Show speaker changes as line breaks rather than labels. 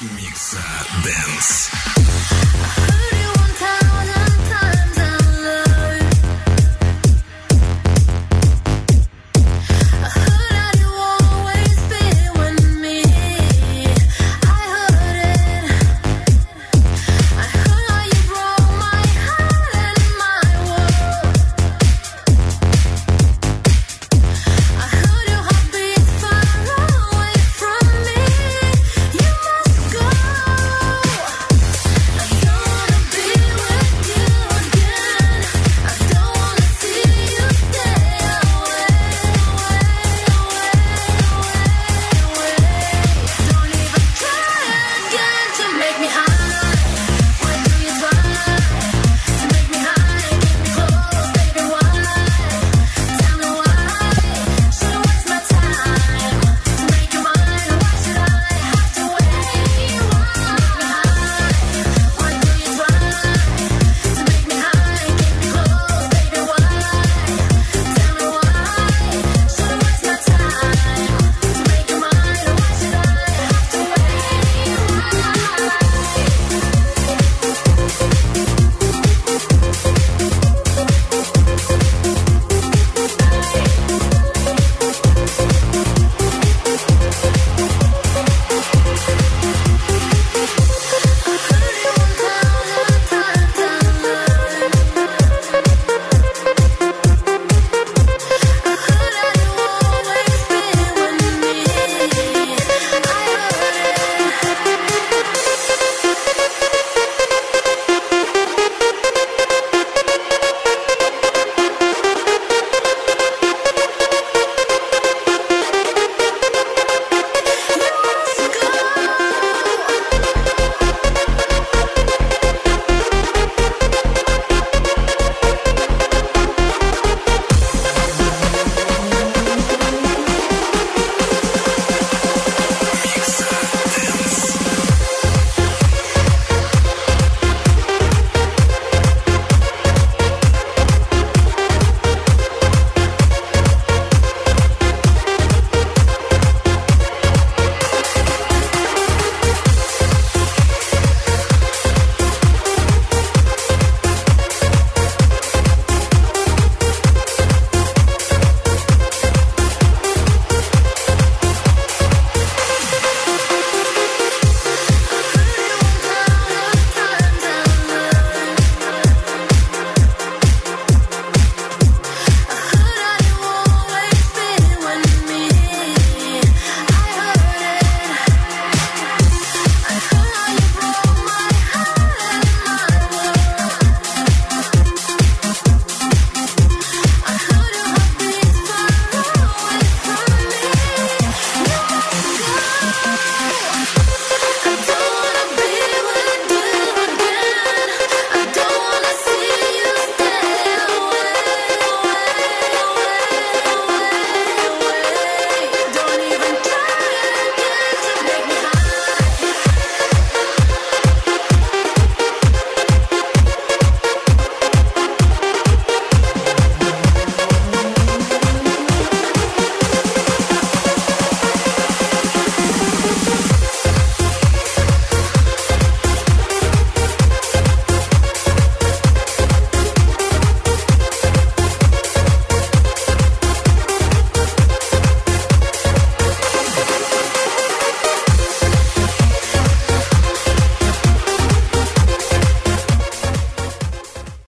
Микса Дэнс.